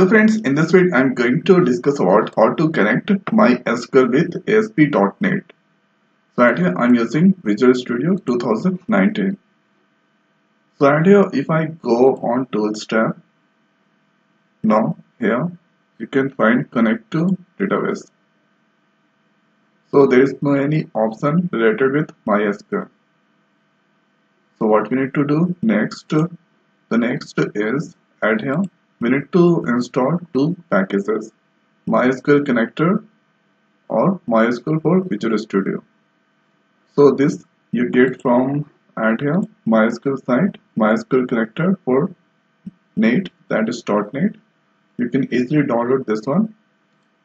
Hello friends, in this video I'm going to discuss about how to connect MySQL with ASP.NET. So right here I'm using Visual Studio 2019. So right here if I go on Tools tab, now here you can find connect to database. So there is no any option related with MySQL. So what we need to do next, the next is add here we need to install two packages MySQL connector or MySQL for Visual Studio. So this you get from add here MySQL site MySQL connector for net that is .NET. You can easily download this one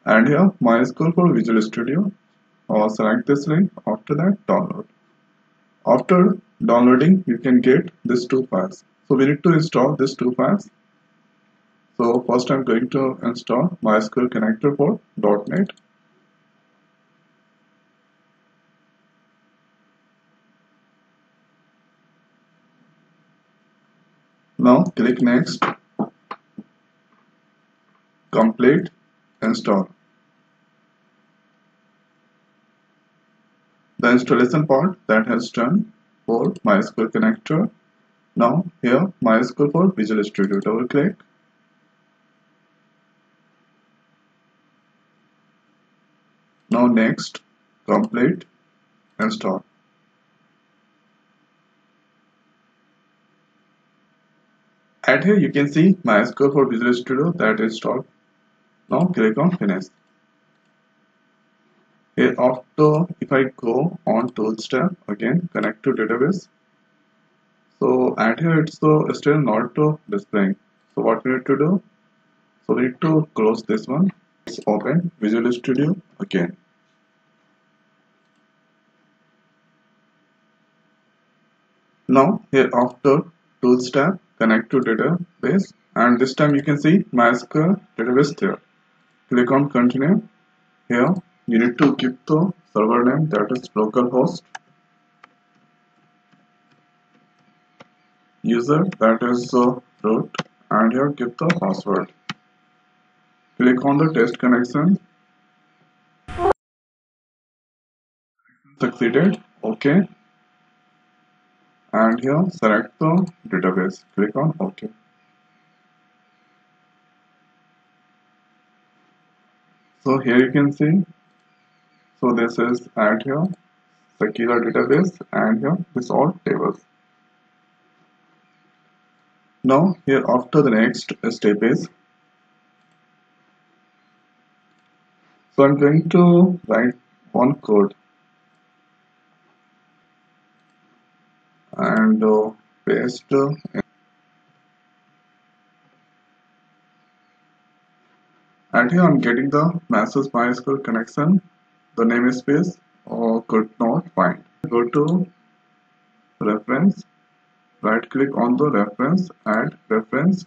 and here MySQL for Visual Studio or select this link after that download. After downloading you can get these two files. So we need to install these two files so first I'm going to install MySQL connector for .NET. Now click next, complete, install. The installation part that has done for MySQL connector. Now here MySQL for Visual Studio, double click Now next, complete, and start. At here you can see MySQL for Visual Studio that is installed. Now click on finish. Here after if I go on tools tab again connect to database. So at here it's uh, still not displaying. So what we need to do? So we need to close this one let's open Visual Studio again. Now here after Tools tab connect to database and this time you can see MySQL database there. Click on continue. Here you need to give the server name that is localhost user that is uh, root and here give the password click on the test connection. Succeeded. Okay. And here select the database. Click on ok. So here you can see. So this is add here. Sakila database. And here this all tables. Now here after the next step is So I'm going to write one code. And uh, paste uh, and here I'm getting the message MySQL connection. The namespace or could not find. Go to reference. Right click on the reference add reference.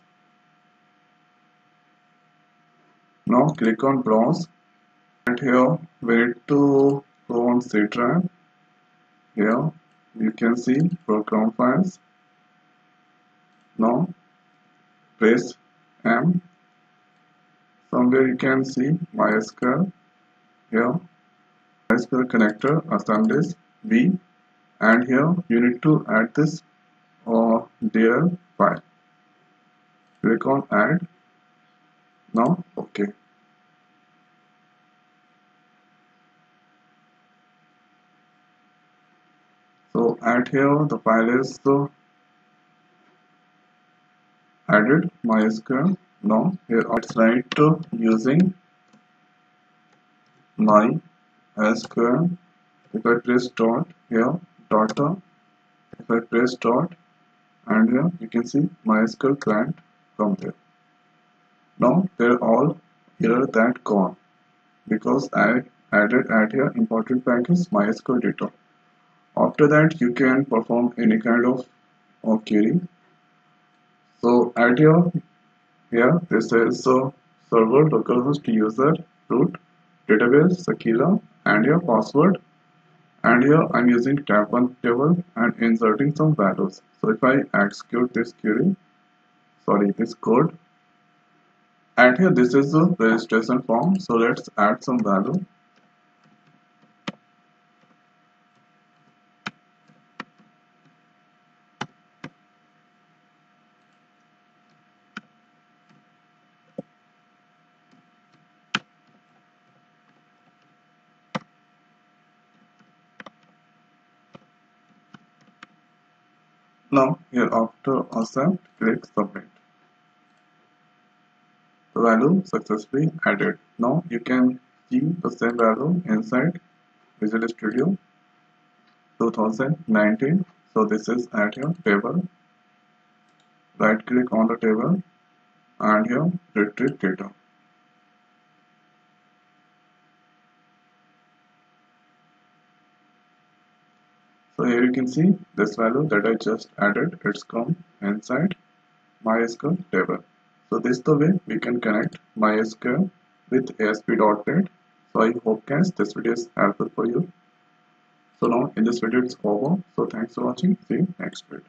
Now click on browse here. We need to go on C drive here you can see program files now press M. Somewhere you can see MySQL. Here MySQL connector assemblies V. And here you need to add this or uh, file. Click on add. Now okay at here the file is added mysql now here it's write using my mysql if I press dot here dot if I press dot and here you can see MySQL client from there now they're all here that gone because I added at here important package MySQL data after that you can perform any kind of, of query so at your here this is a server localhost user root database Sakila and your password. And here I'm using tab 1 table and inserting some values. So if I execute this query sorry this code. And here this is the registration form. So let's add some value Now here after accept click submit. The value successfully added. Now you can see the same value inside Visual Studio 2019. So this is at your table. Right click on the table and here retrieve data. So here you can see this value that I just added, it's come inside MySQL table. So this is the way we can connect MySQL with ASP.NET. So I hope guys this video is helpful for you. So now in this video it's over. So thanks for watching. See you next video.